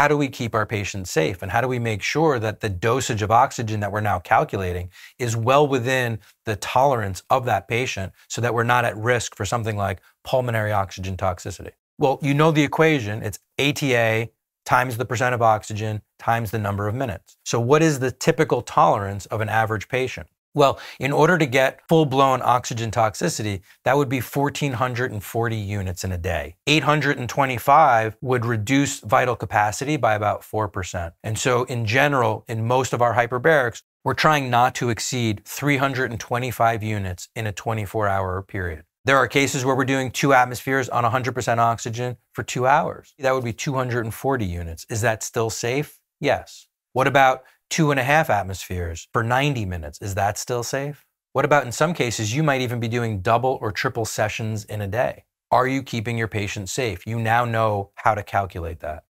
how do we keep our patients safe? And how do we make sure that the dosage of oxygen that we're now calculating is well within the tolerance of that patient so that we're not at risk for something like pulmonary oxygen toxicity? Well, you know the equation. It's ATA times the percent of oxygen times the number of minutes. So, what is the typical tolerance of an average patient? Well, in order to get full blown oxygen toxicity, that would be 1,440 units in a day. 825 would reduce vital capacity by about 4%. And so, in general, in most of our hyperbarics, we're trying not to exceed 325 units in a 24 hour period. There are cases where we're doing two atmospheres on 100% oxygen for two hours. That would be 240 units. Is that still safe? Yes. What about two and a half atmospheres for 90 minutes. Is that still safe? What about in some cases, you might even be doing double or triple sessions in a day? Are you keeping your patient safe? You now know how to calculate that.